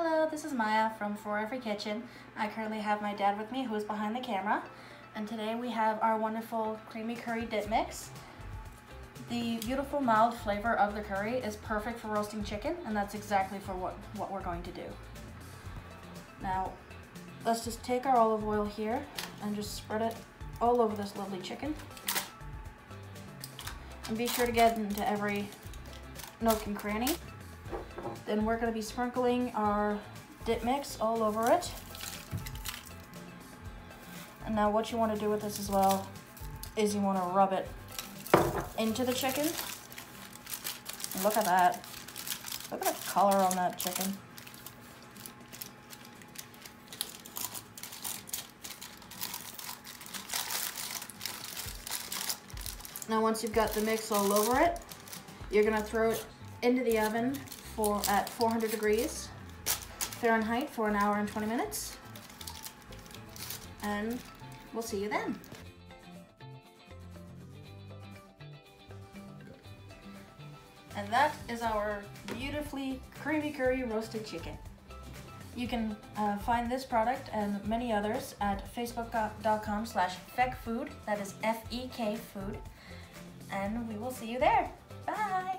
Hello, this is Maya from For Every Kitchen. I currently have my dad with me who is behind the camera. And today we have our wonderful creamy curry dip mix. The beautiful mild flavor of the curry is perfect for roasting chicken and that's exactly for what, what we're going to do. Now, let's just take our olive oil here and just spread it all over this lovely chicken. And be sure to get into every nook and cranny. Then we're gonna be sprinkling our dip mix all over it. And now what you wanna do with this as well is you wanna rub it into the chicken. Look at that. Look at the color on that chicken. Now once you've got the mix all over it, you're gonna throw it into the oven at 400 degrees Fahrenheit for an hour and 20 minutes. And we'll see you then. And that is our beautifully creamy curry roasted chicken. You can uh, find this product and many others at facebook.com slash fekfood, that is F-E-K food, and we will see you there. Bye!